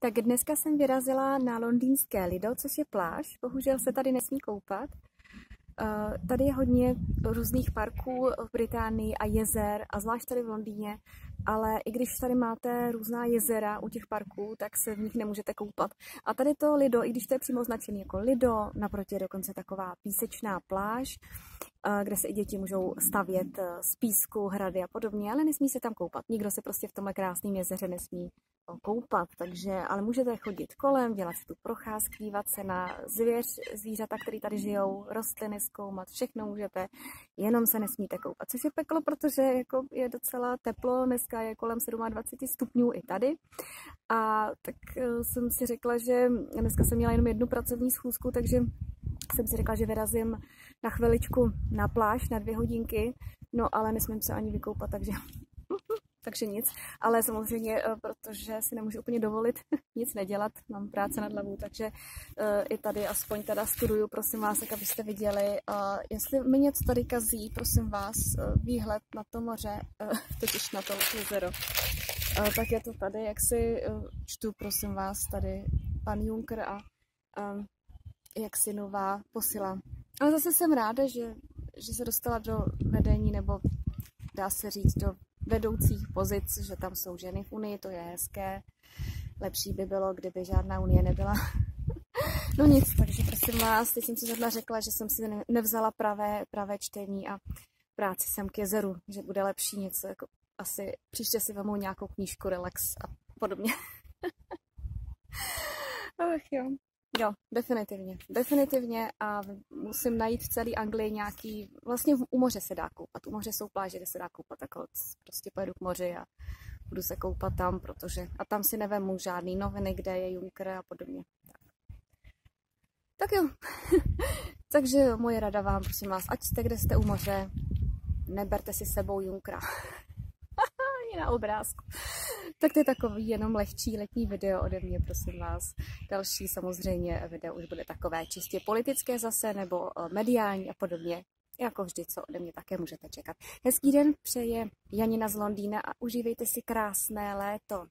Tak dneska jsem vyrazila na londýnské Lido, což je pláž. Bohužel se tady nesmí koupat. Eh, tady je hodně různých parků v Británii a jezer, a zvlášť tady v Londýně, ale i když tady máte různá jezera u těch parků, tak se v nich nemůžete koupat. A tady to Lido, i když to je přímo označené jako Lido, naproti je dokonce taková písečná pláž, eh, kde se i děti můžou stavět eh, z písku, hrady a podobně, ale nesmí se tam koupat. Nikdo se prostě v tomhle krásném jezeře nesmí koupat, takže, ale můžete chodit kolem, dělat si tu procházku, dívat se na zvěř, zvířata, které tady žijou, rostliny zkoumat, všechno můžete, jenom se nesmíte koupat, což je peklo, protože jako je docela teplo, dneska je kolem 27 stupňů i tady. A tak eh, jsem si řekla, že dneska jsem měla jenom jednu pracovní schůzku, takže jsem si řekla, že vyrazím na chviličku na pláž na dvě hodinky, no ale nesmím se ani vykoupat, takže takže nic. Ale samozřejmě, eh, protože si nemůžu úplně dovolit nic nedělat, mám práce nad hlavou, takže eh, i tady aspoň teda studuju, prosím vás, tak abyste viděli. Jestli mi něco tady kazí, prosím vás, eh, výhled na to moře, totiž na to jezero, tak je to tady, jak si čtu, prosím vás, tady pan Juncker a jak si nová posila. Ale zase jsem ráda, že, že se dostala do vedení, nebo dá se říct, do vedoucích pozic, že tam jsou ženy v Unii, to je hezké. Lepší by bylo, kdyby žádná Unie nebyla. no nic, takže prosím vás, teď jsem si zrovna řekla, že jsem si nevzala pravé, pravé čtení a práci sem k jezeru, že bude lepší něco, jako asi příště si vemu nějakou knížku, relax a podobně. Ach jo. Jo, definitivně. Definitivně a musím najít v celé Anglii nějaký, vlastně u moře se dá koupat. U moře jsou pláže, kde se dá koupat, tak prostě pojedu k moři a budu se koupat tam, protože a tam si nevemu žádný noviny, kde je Juncker a podobně. Tak, tak jo. Takže moje rada vám, prosím vás, ať jste, kde jste u moře, neberte si sebou Junkra. na obrázku. Tak to je takový jenom lehčí letní video ode mě, prosím vás. Další samozřejmě video už bude takové čistě politické zase, nebo eh, mediální a podobně. Jako vždy, co ode mě také můžete čekat. Hezký den přeje Janina z Londýna a užívejte si krásné léto.